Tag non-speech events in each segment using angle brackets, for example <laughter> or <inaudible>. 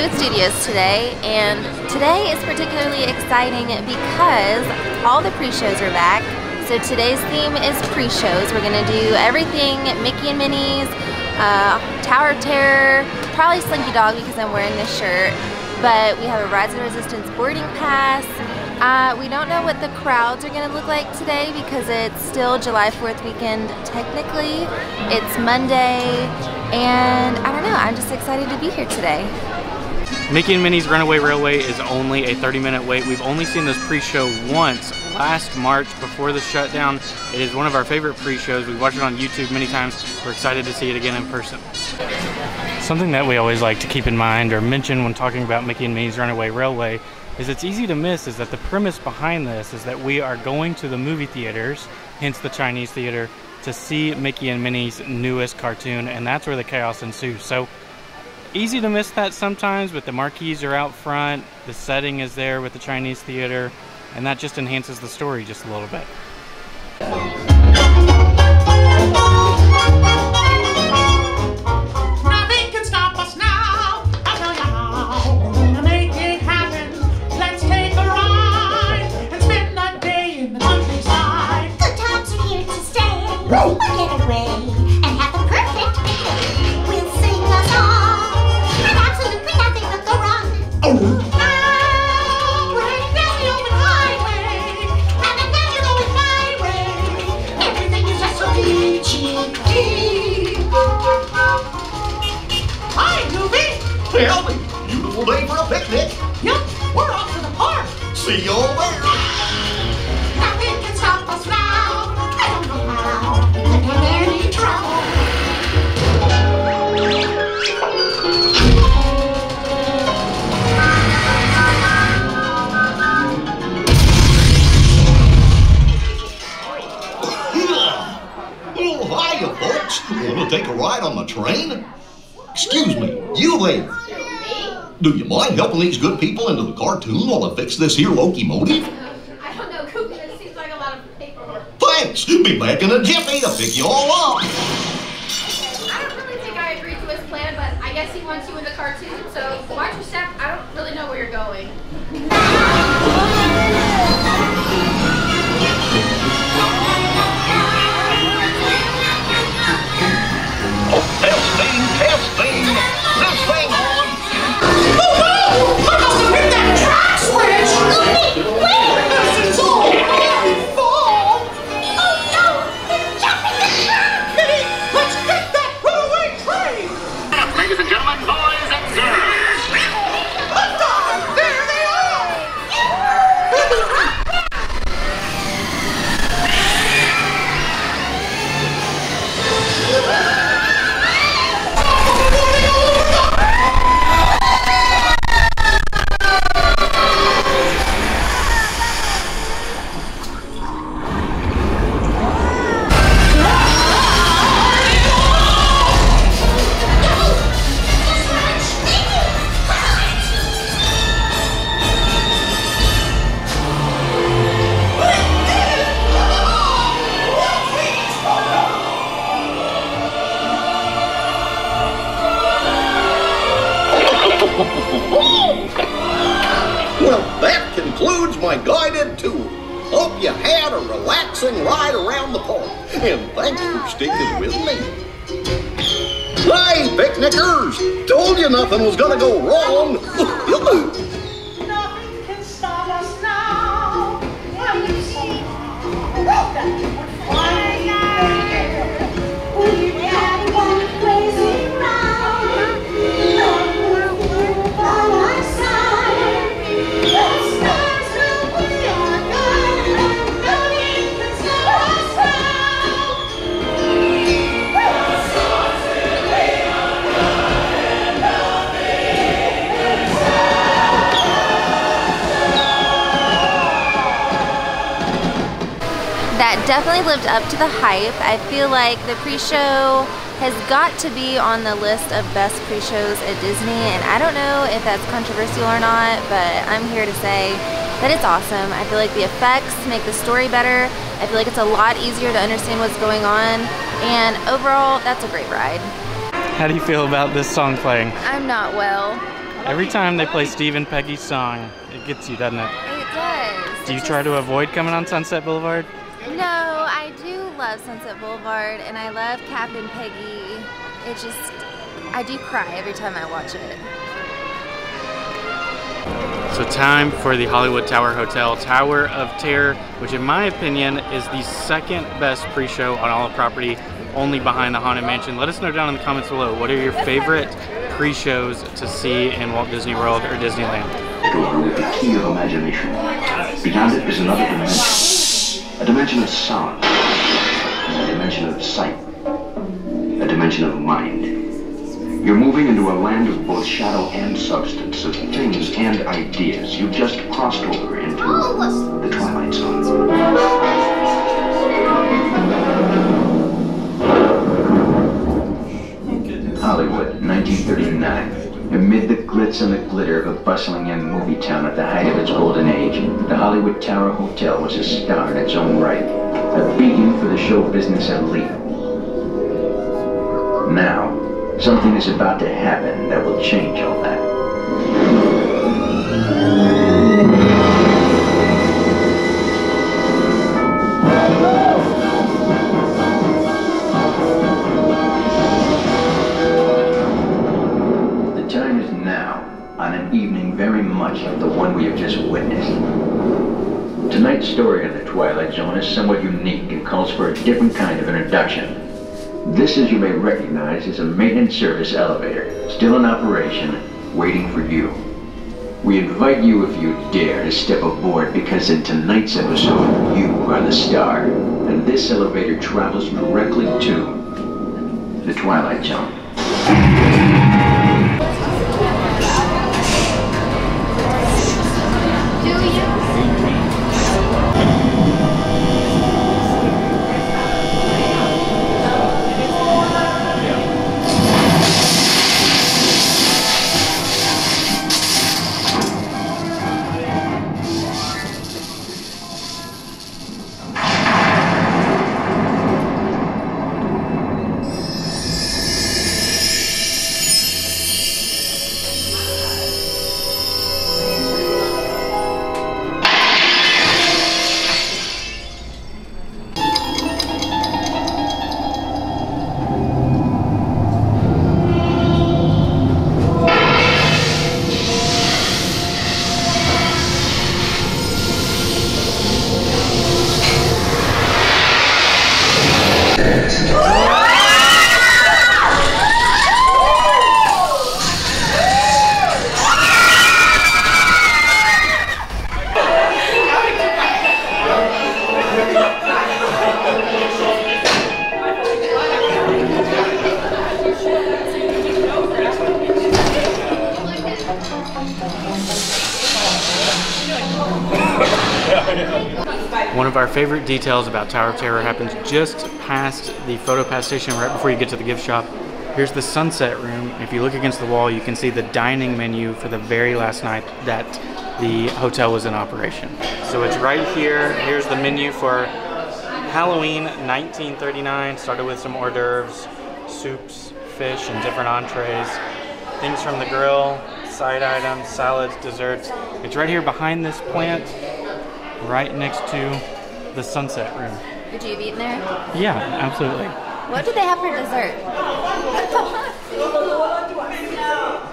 Hollywood Studios today, and today is particularly exciting because all the pre-shows are back. So today's theme is pre-shows. We're gonna do everything Mickey and Minnie's, uh, Tower of Terror, probably Slinky Dog because I'm wearing this shirt, but we have a Rise of Resistance boarding pass. Uh, we don't know what the crowds are to look like today because it's still July 4th weekend technically. It's Monday, and I don't know, I'm just excited to be here today. Mickey and Minnie's Runaway Railway is only a 30 minute wait. We've only seen this pre-show once last March before the shutdown. It is one of our favorite pre-shows. We've watched it on YouTube many times. We're excited to see it again in person. Something that we always like to keep in mind or mention when talking about Mickey and Minnie's Runaway Railway is it's easy to miss is that the premise behind this is that we are going to the movie theaters, hence the Chinese theater, to see Mickey and Minnie's newest cartoon, and that's where the chaos ensues. So easy to miss that sometimes, but the marquees are out front, the setting is there with the Chinese theater, and that just enhances the story just a little bit. Helping these good people into the cartoon while I fix this here locomotive? <laughs> I don't know, Cooper. This seems like a lot of paperwork. Thanks. Be back in a jiffy to pick you all up. I don't really think I agree to his plan, but I guess he wants you Nothing was gonna go wrong. Definitely lived up to the hype. I feel like the pre-show has got to be on the list of best pre-shows at Disney, and I don't know if that's controversial or not, but I'm here to say that it's awesome. I feel like the effects make the story better. I feel like it's a lot easier to understand what's going on, and overall, that's a great ride. How do you feel about this song playing? I'm not well. Every time they play Steve and Peggy's song, it gets you, doesn't it? It does. Do you try to avoid coming on Sunset Boulevard? No, I do love Sunset Boulevard and I love Captain Peggy. It just, I do cry every time I watch it. So time for the Hollywood Tower Hotel Tower of Terror, which in my opinion is the second best pre-show on all of property, only behind the Haunted Mansion. Let us know down in the comments below, what are your favorite pre-shows to see in Walt Disney World or Disneyland? door with the key of imagination. Beyond it is another dimension. A dimension of sound. A dimension of sight. A dimension of mind. You're moving into a land of both shadow and substance, of things and ideas. You've just crossed over into the Twilight Zone. Hollywood, 1939. Amid the glitz and the glitter of a bustling young movie town at the height of its golden age, the Hollywood Tower Hotel was a star in its own right, a beacon for the show business elite. Now, something is about to happen that will change all that. Evening very much like the one we have just witnessed. Tonight's story on the Twilight Zone is somewhat unique and calls for a different kind of introduction. This, as you may recognize, is a maintenance service elevator, still in operation, waiting for you. We invite you, if you dare, to step aboard because in tonight's episode, you are the star. And this elevator travels directly to the Twilight Zone. Our favorite details about Tower of Terror happens just past the photo pass station, right before you get to the gift shop. Here's the sunset room. If you look against the wall, you can see the dining menu for the very last night that the hotel was in operation. So it's right here. Here's the menu for Halloween 1939. Started with some hors d'oeuvres, soups, fish, and different entrees. Things from the grill, side items, salads, desserts. It's right here behind this plant, right next to the sunset room. Would you have eaten there? Yeah, absolutely. What did they have for dessert?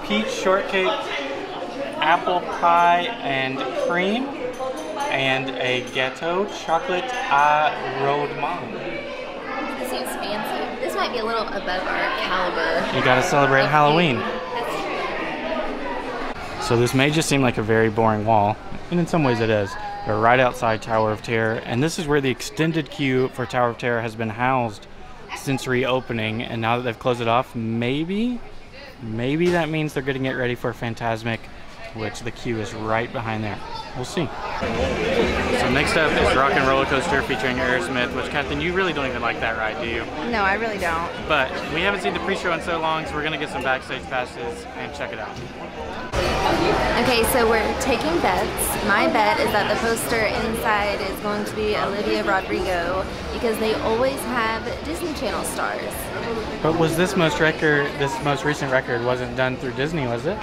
Peach shortcake, apple pie and cream, and a ghetto chocolate à rodement. This seems fancy. This might be a little above our caliber. You gotta celebrate Halloween. That's true. So this may just seem like a very boring wall, and in some ways it is. We're right outside Tower of Terror, and this is where the extended queue for Tower of Terror has been housed since reopening. And now that they've closed it off, maybe, maybe that means they're getting it ready for Fantasmic, which the queue is right behind there. We'll see. So next up is Rock 'n' Roller Coaster featuring Aerosmith, which Captain, you really don't even like that ride, do you? No, I really don't. But we haven't seen the pre-show in so long, so we're gonna get some backstage passes and check it out. Okay, so we're taking bets. My bet is that the poster inside is going to be Olivia Rodrigo because they always have Disney Channel stars. But was this most record, this most recent record, wasn't done through Disney, was it?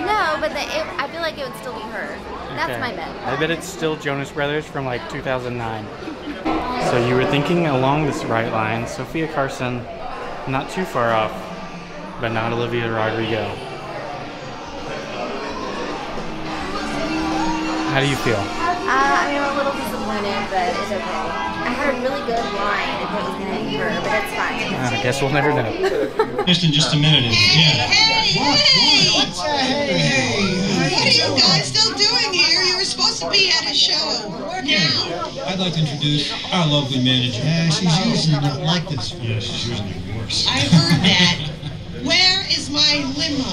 No, but the, it, I feel like it would still be her. That's Okay. my bet. I bet it's still Jonas Brothers from like 2009. So you were thinking along this right line. Sofia Carson, not too far off, but not Olivia Rodrigo. How do you feel? Uh, I mean, I'm a little disappointed, but it's okay. I had a really good line be her, but fine. Ah, I guess we'll never know. Just in just a minute. Yeah. Hey, what are you guys still doing here? You were supposed to be at a show. Now. I'd like to introduce our lovely manager. Yeah, she's usually not like this. Yeah, she's usually worse. I heard that. Where is my limo?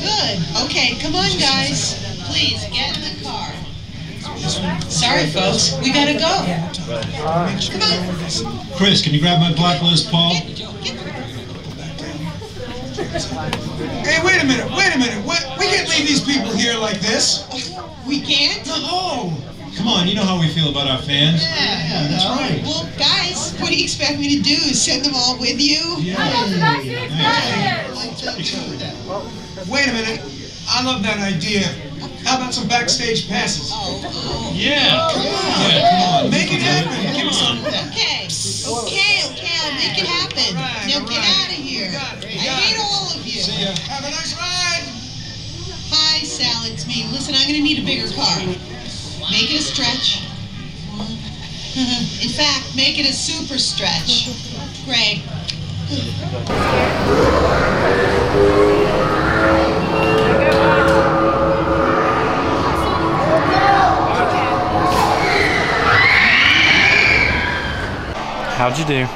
Good. Okay, come on, guys. Please get in the car. Sorry, folks. We gotta go. Come on. Chris, can you grab my blacklist, Paul? Hey, wait a minute, wait a minute. We, we can't leave these people here like this. We can't? No. Come on, you know how we feel about our fans. Yeah, yeah that's right. Well, guys, what do you expect me to do? Send them all with you? Yeah. Wait a minute. I love that idea. How about some backstage passes? Yeah. Come on. Yeah, oh, come on. Make it happen. Give me some. Okay, okay, okay, I'll make it happen. Right, Now all get right. out of here. You got it, you I hate all of you. See ya. Have a nice ride. Hi, Sal, it's me. Listen, I'm gonna need a bigger car. Make it a stretch. <laughs> In fact, make it a super stretch. Great. How'd you do?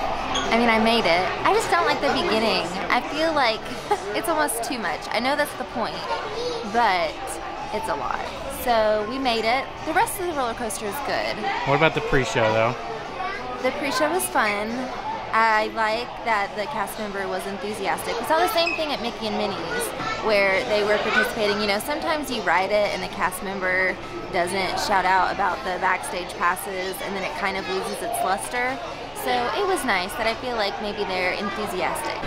I mean, I made it. I just don't like the beginning. I feel like <laughs> it's almost too much. I know that's the point, but it's a lot. So we made it. The rest of the roller coaster is good. What about the pre-show though? The pre-show was fun. I like that the cast member was enthusiastic. We saw the same thing at Mickey and Minnie's, where they were participating. You know, sometimes you ride it and the cast member doesn't shout out about the backstage passes, and then it kind of loses its luster. So it was nice that I feel like maybe they're enthusiastic.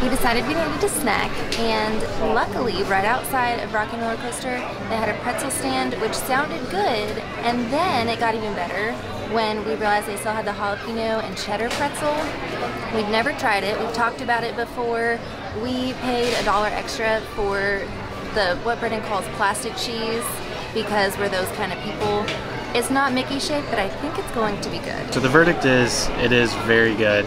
We decided we needed a snack, and luckily, right outside of Rock 'n' Roller Coaster, they had a pretzel stand, which sounded good, and then it got even better when we realized they still had the jalapeno and cheddar pretzel. We've never tried it. We've talked about it before. We paid a dollar extra for the what Brendan calls plastic cheese because we're those kind of people. It's not Mickey shaped, but I think it's going to be good. So the verdict is it is very good.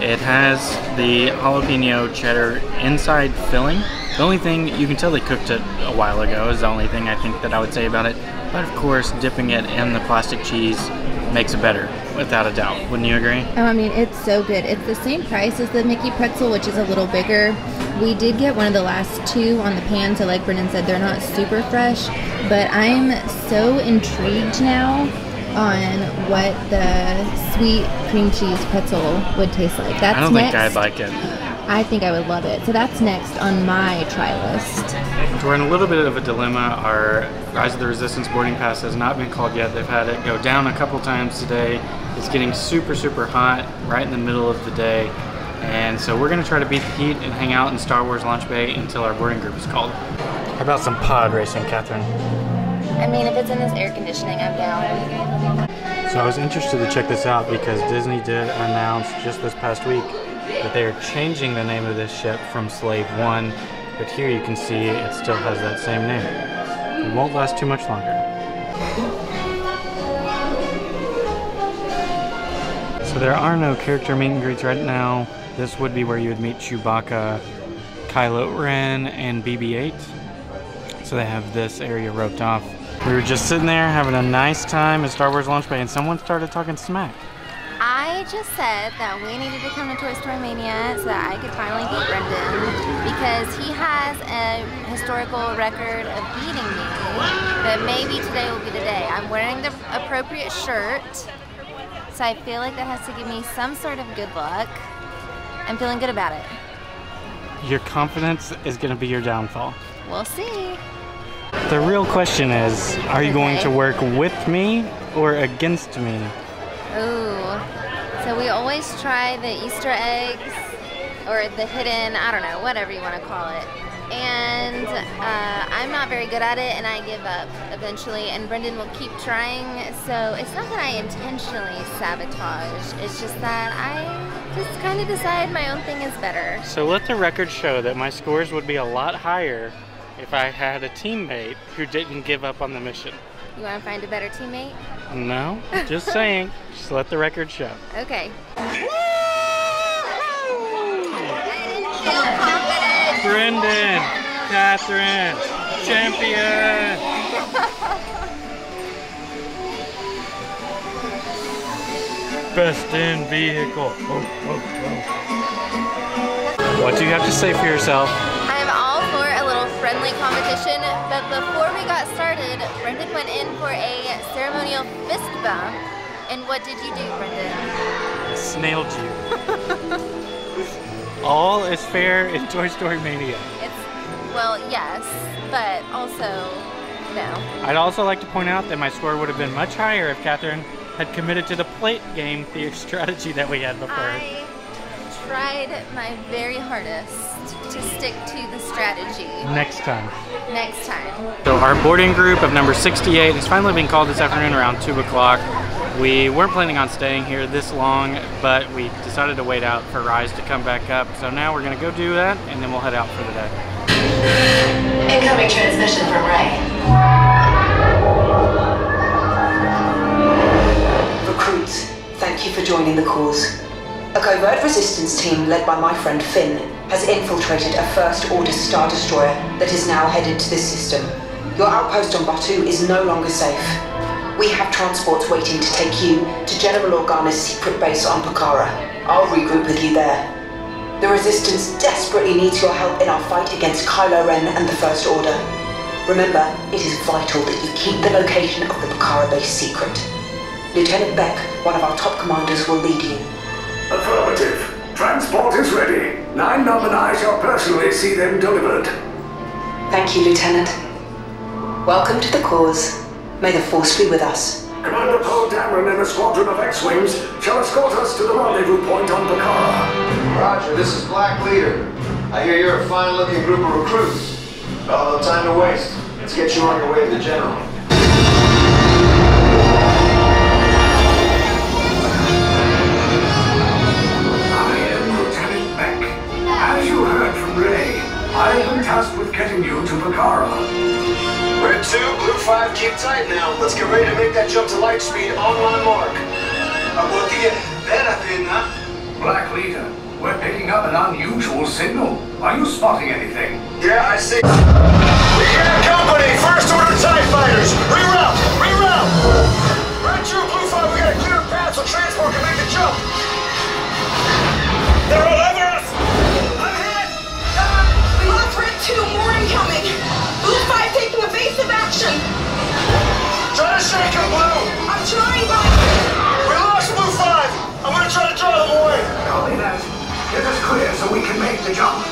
It has the jalapeno cheddar inside filling. The only thing you can tell they cooked it a while ago is the only thing I think that I would say about it. But of course, dipping it in the plastic cheese makes it better, without a doubt. Wouldn't you agree? Oh, I mean, it's so good. It's the same price as the Mickey pretzel, which is a little bigger. We did get one of the last two on the pan, so like Brendan said, they're not super fresh. But I'm so intrigued now on what the sweet cream cheese pretzel would taste like. That's I don't next. think I'd like it. I think I would love it. So that's next on my try list. We're in a little bit of a dilemma. Our Rise of the Resistance boarding pass has not been called yet. They've had it go down a couple times today. It's getting super, super hot right in the middle of the day. And so we're going to try to beat the heat and hang out in Star Wars Launch Bay until our boarding group is called. How about some pod racing, Catherine? I mean, if it's in this air conditioning, I'm down. So I was interested to check this out because Disney did announce just this past week that they are changing the name of this ship from Slave One, but here you can see it still has that same name. It won't last too much longer. So there are no character meet and greets right now. This would be where you would meet Chewbacca, Kylo Ren, and BB-8. So they have this area roped off. We were just sitting there having a nice time at Star Wars Launch Bay, and someone started talking smack. I just said that we needed to come to Toy Story Mania so that I could finally beat Brendan because he has a historical record of beating me. But maybe today will be the day. I'm wearing the appropriate shirt, so I feel like that has to give me some sort of good luck. I'm feeling good about it. Your confidence is going to be your downfall. We'll see. The real question is are you going to work with me or against me? Ooh. So we always try the Easter eggs or the hidden, I don't know, whatever you want to call it, and uh, I'm not very good at it, and I give up eventually. And Brendan will keep trying. So it's not that I intentionally sabotage. It's just that I just kind of decide my own thing is better. So let the record show that my scores would be a lot higher if I had a teammate who didn't give up on the mission. You want to find a better teammate? No, <laughs> just saying. Just let the record show. Okay. Brendan, Catherine, champion. Best in vehicle. Oh, oh, oh. What do you have to say for yourself? Friendly competition, but before we got started, Brendan went in for a ceremonial fist bump. And what did you do, Brendan? Snailed you. All is fair in Toy Story Mania. It's, well, yes, but also, no. I'd also like to point out that my score would have been much higher if Catherine had committed to the plate game the <laughs> strategy that we had before. I tried my very hardest to stick to the strategy. Next time. Next time. So our boarding group of number 68 has finally been called this afternoon around 2 o'clock. We weren't planning on staying here this long, but we decided to wait out for Rise to come back up. So now we're gonna go do that, and then we'll head out for the day. Incoming transmission from Rey. Recruits, thank you for joining the cause. A covert resistance team led by my friend Finn has infiltrated a First Order Star Destroyer that is now headed to this system. Your outpost on Batuu is no longer safe. We have transports waiting to take you to General Organa's secret base on Pacara. I'll regroup with you there. The Resistance desperately needs your help in our fight against Kylo Ren and the First Order. Remember, it is vital that you keep the location of the Pacara base secret. Lieutenant Bek, one of our top commanders, will lead you. Affirmative. Transport is ready. Nien Nunb and I shall personally see them delivered. Thank you, Lieutenant. Welcome to the cause. May the Force be with us. Commander Poe Dameron and a squadron of X-Wings shall escort us to the rendezvous point on Pacara. Roger, this is Black Leader. I hear you're a fine-looking group of recruits. Well, no time to waste. Let's get you on your way to the General. I have tasked with getting you to Pacara. Red 2, Blue 5, keep tight now. Let's get ready to make that jump to light speed on my mark. About to get better than that. Black Leader, we're picking up an unusual signal. Are you spotting anything? Yeah, I see. We got company! First Order TIE Fighters! Reroute! Reroute! Red 2, Blue 5, we got a clear path so transport can make the jump! They're all evasive action. Try to shake him, Blue! I'm trying, but... We lost Blue 5! I'm gonna try to draw them away! Copy that. Get us clear so we can make the jump.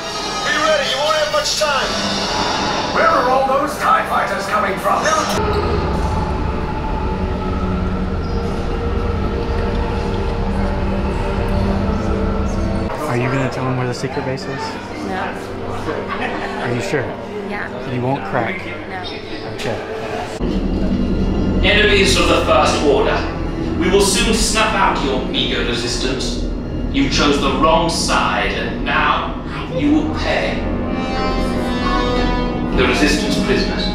Be ready, you won't have much time! Where are all those TIE fighters coming from? Are you gonna tell him where the secret base is? No. Are you sure? Yeah. You won't crack. No. Okay. Enemies of the First Order, we will soon snuff out your meager resistance. You chose the wrong side, and now you will pay. The Resistance prisoners.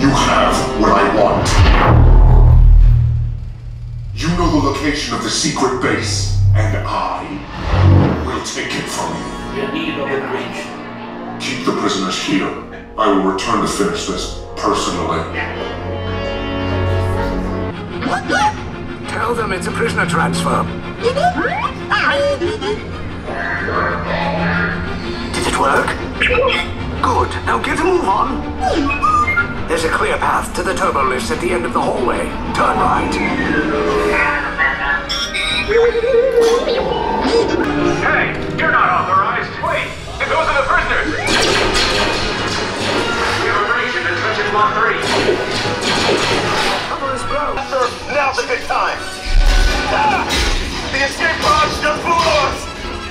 You have what I want. You know the location of the secret base, and I will take it from you. We are needed on the bridge. Keep the prisoners here. I will return to finish this personally. Tell them it's a prisoner transfer. Did it work? Good. Now get a move on. There's a clear path to the turbo lifts at the end of the hallway. Turn right. Hey, you're not authorized. Wait, if those are the prisoners. Information is mission block three. Cover is blown. Sir, now's a good time! Ah! The escape pods just blew us!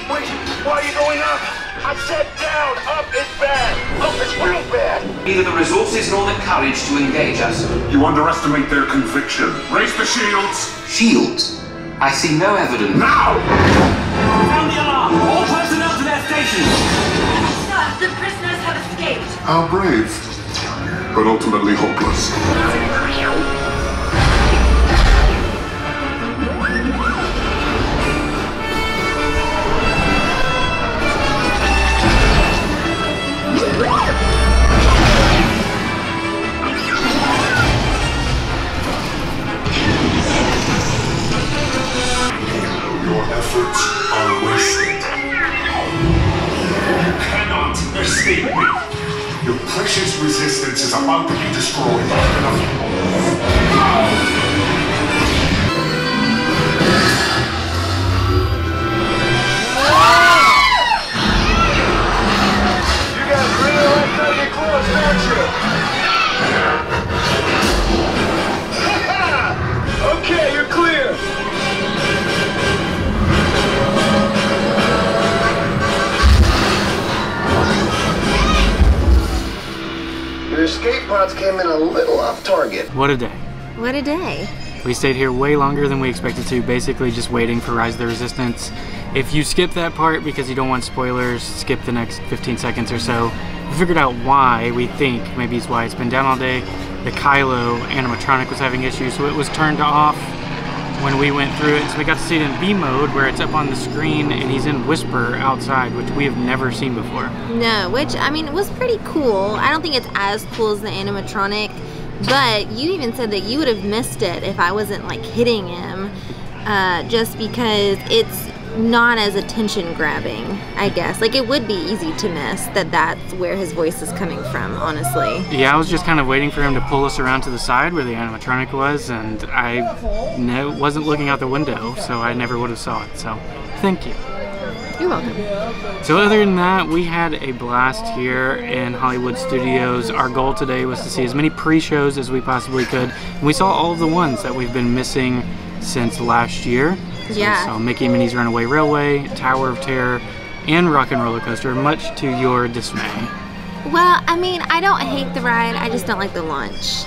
Wait, why are you going up? I said down. Up is bad. Up is real bad. Neither the resources nor the courage to engage us. You underestimate their conviction. Raise the shields. Shields? I see no evidence. Now! Sound the alarm! All personnel to their stations! Sir, the prisoners have escaped. How brave, but ultimately hopeless. Your efforts are wasted. You cannot escape me. Your precious resistance is about to be destroyed. Came in a little off target. What a day. What a day. We stayed here way longer than we expected to, basically just waiting for Rise of the Resistance. If you skip that part because you don't want spoilers, skip the next 15 seconds or so. We figured out why, we think, maybe it's why it's been down all day. The Kylo animatronic was having issues, so it was turned off when we went through it. So we got to see it in B mode where it's up on the screen and he's in Whisper outside, which we have never seen before. No, which I mean it was pretty cool. I don't think it's as cool as the animatronic, but you even said that you would have missed it if I wasn't like hitting him, uh, just because it's not as attention grabbing. I guess like it would be easy to miss that that's where his voice is coming from. Honestly. Yeah, I was just kind of waiting for him to pull us around to the side where the animatronic was, and I ne- wasn't looking out the window, so I never would have saw it. So, thank you. You're welcome. So other than that, we had a blast here in Hollywood Studios. Our goal today was to see as many pre-shows as we possibly could. And we saw all of the ones that we've been missing since last year. So Yeah. Saw Mickey and Minnie's Runaway Railway, Tower of Terror, and Rock 'n' Roller Coaster, much to your dismay. Well, I mean, I don't hate the ride. I just don't like the launch.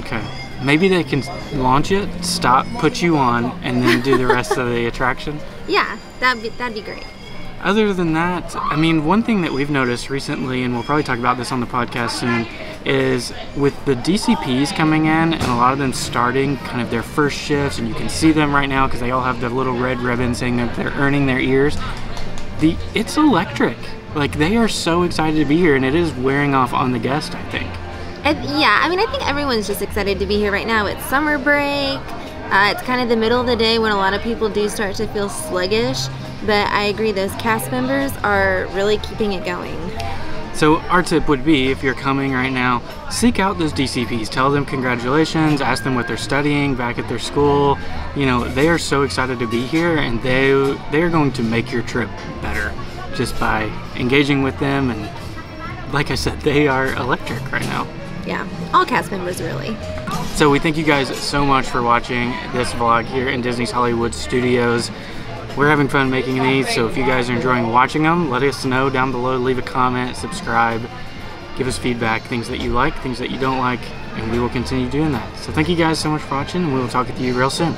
Okay. Maybe they can launch it, stop, put you on, and then do the rest of the <laughs> attraction. Yeah, that'd be that'd be great. Other than that, I mean, one thing that we've noticed recently, and we'll probably talk about this on the podcast soon, is with the DCPs coming in and a lot of them starting kind of their first shifts, and you can see them right now because they all have the little red ribbon saying that they're earning their ears. The it's electric. Like they are so excited to be here, and it is wearing off on the guest. I think. Yeah, I mean, I think everyone's just excited to be here right now. It's summer break. Uh, it's kind of the middle of the day when a lot of people do start to feel sluggish. But I agree, those cast members are really keeping it going. So our tip would be, if you're coming right now, seek out those DCPs. Tell them congratulations. Ask them what they're studying back at their school. You know, they are so excited to be here, and they they are going to make your trip better just by engaging with them. And like I said, they are electric right now. Yeah, all cast members really. So we thank you guys so much for watching this vlog here in Disney's Hollywood Studios. We're having fun making these, so if you guys are enjoying watching them, let us know down below. Leave a comment, subscribe, give us feedback, things that you like, things that you don't like, and we will continue doing that. So thank you guys so much for watching, and we will talk with you real soon.